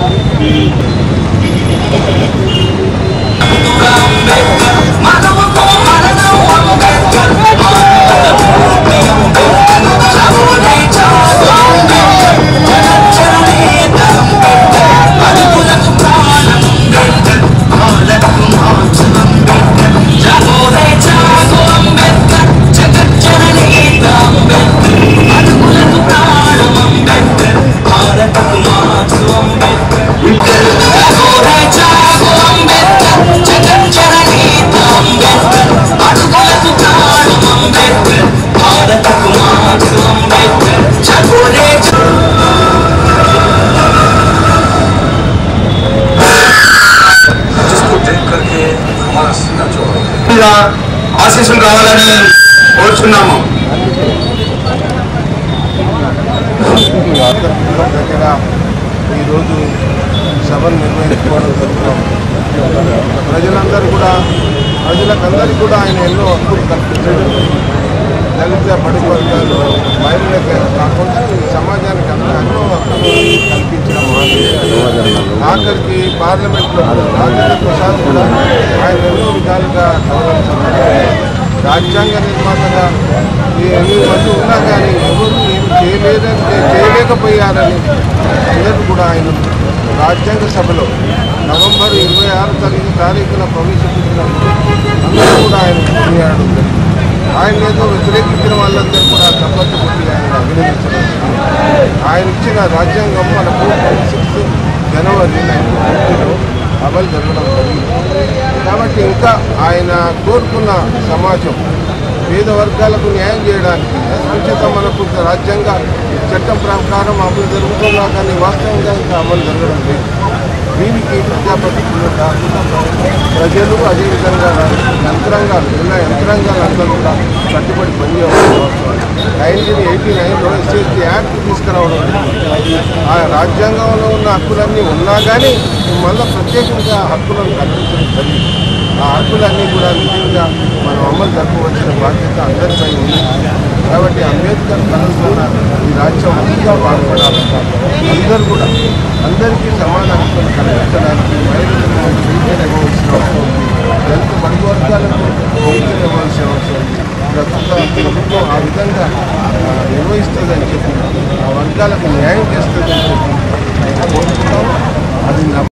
Thank you. ఆశీస్సులు కావాలని కోరుచున్నాము. దగ్గర ఈరోజు సభను నిర్వహించుకోవడం జరుగుతున్నాం ప్రజలందరూ కూడా ప్రజలకందరికీ కూడా ఆయన ఎన్నో హక్కులు కల్పించడం దళిత బడుగు వర్గాలు మహిళలకే కాకుండా సమాజానికి అందరూ ఎన్నో హక్కులు కల్పించిన మహానీయుడు. పార్లమెంట్ పార్లమెంట్లో రాజేంద్ర ప్రసాద్ కూడా ఆయన ఎన్నో విధాలుగా రాజ్యాంగ నిర్మాతగా ఈ ఎన్ని మంది ఉన్నా కానీ ఎవరు ఏమి చేయలేదని చేయలేకపోయారని అందరూ కూడా ఆయన రాజ్యాంగ సభలో నవంబర్ ఇరవై ఆరు తారీఖు తారీఖున ప్రవేశపెట్టినప్పుడు అందరూ కూడా ఆయన కొనియాడు ఆయన ఏదో వ్యతిరేకించిన వాళ్ళందరూ కూడా చప్పట్లు కొట్టి ఆయన అభినందించడం ఆయన ఇచ్చిన రాజ్యాంగం మనకు ట్వంటీ సిక్స్త్ జనవరి నైన్టీన్లో అమలు జరగడం జరిగింది. కాబట్టి ఇంకా ఆయన కోరుకున్న సమాజం పేద వర్గాలకు న్యాయం చేయడానికి సంచిత మనకు రాజ్యాంగ చట్టం ప్రకారం అమలు జరుగుతున్నా కానీ వాస్తవంగా ఇంకా అమలు జరగడం లేదు. దీనికి ప్రజాప్రతినిధులు కాకుండా ప్రజలు అదేవిధంగా యంత్రాంగాలు ఉన్న యంత్రాంగాలు అందరూ కూడా కట్టుబడి పనిచేయవలసిన నైన్టీన్ ఎయిటీ నైన్ చేతి యాక్ట్ తీసుకురావడం. ఆ రాజ్యాంగంలో ఉన్న హక్కులన్నీ ఉన్నా కానీ మళ్ళీ ప్రత్యేకంగా హక్కులను కల్పించడం జరిగింది. ఆ హక్కులన్నీ కూడా నిజంగా మనం అమలు జరపవలసిన బాధ్యత అందరిపై ఉంది. కాబట్టి అంబేద్కర్ కళలో ఈ రాజ్యం అంతా బాగుపడాలి అందరూ కూడా అందరికీ సమాధానం హక్కులు కల్పించడానికి మహిళలకు స్వీకరణ ఇవ్వవలసిన అవసరం ఉంది దళిత బడుగు వర్గాలకు స్వీకరణ ఇవ్వాల్సిన అవసరం ఉంది ప్రస్తుత ప్రభుత్వం ఆ విధంగా ఆ, చేస్తుందని చెప్పి ఆ వర్గాలకు న్యాయం చేస్తుందని చెప్పి అది నమ్మ